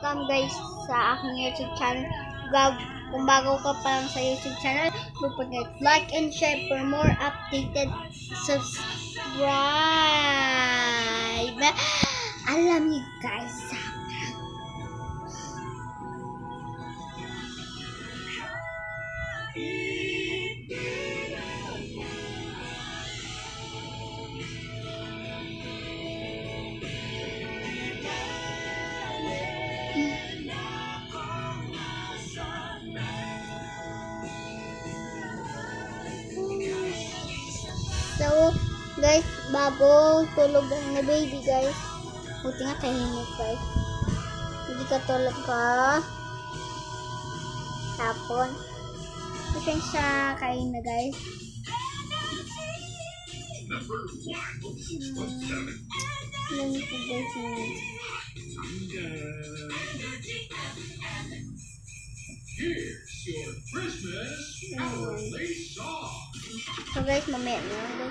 welcome guys sa aking YouTube channel. Gag kung bago ka pa lang sa YouTube channel, don't forget like and share for more updated subscribe. Alam niyo guys, So, guys, bago tulog na baby, guys. Buti nga tahimik, guys. Hindi ka tulog ka. Tapon. Ito sa kain na, guys. Hmm. Yan ito, guys. Here's your Christmas Ayun. hourly song. 她为什么美呢